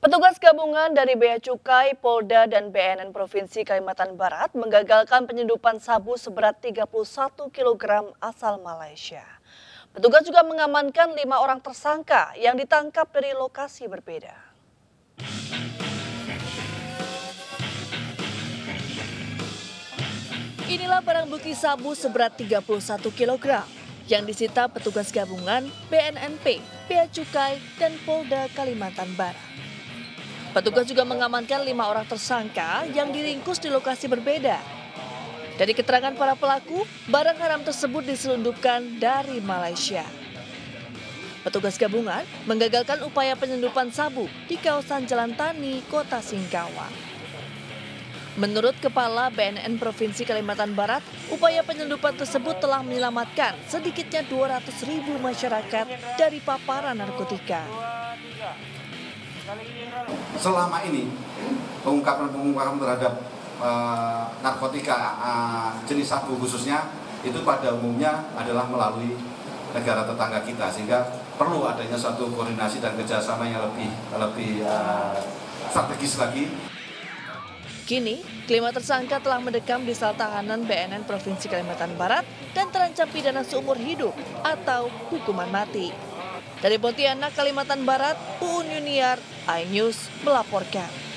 Petugas gabungan dari Bea Cukai, Polda, dan BNN Provinsi Kalimantan Barat menggagalkan penyedupan sabu seberat 31 kg asal Malaysia. Petugas juga mengamankan lima orang tersangka yang ditangkap dari lokasi berbeda. Inilah barang bukti sabu seberat 31 kg yang disita petugas gabungan BNNP, Bea Cukai, dan Polda Kalimantan Barat. Petugas juga mengamankan lima orang tersangka yang diringkus di lokasi berbeda. Dari keterangan para pelaku, barang haram tersebut diselundupkan dari Malaysia. Petugas gabungan menggagalkan upaya penyelundupan sabu di kawasan Jalan Tani, Kota Singkawang. Menurut Kepala BNN Provinsi Kalimantan Barat, upaya penyelundupan tersebut telah menyelamatkan sedikitnya 200 ribu masyarakat dari paparan narkotika selama ini pengungkapan-pengungkapan terhadap uh, narkotika uh, jenis sabu khususnya itu pada umumnya adalah melalui negara tetangga kita sehingga perlu adanya satu koordinasi dan kerjasama yang lebih lebih uh, strategis lagi. Kini, kelima tersangka telah mendekam di sel tahanan BNN Provinsi Kalimantan Barat dan terancam pidana seumur hidup atau hukuman mati. Dari Pontianak, Kalimantan Barat, Uun Yuniar, iNews melaporkan.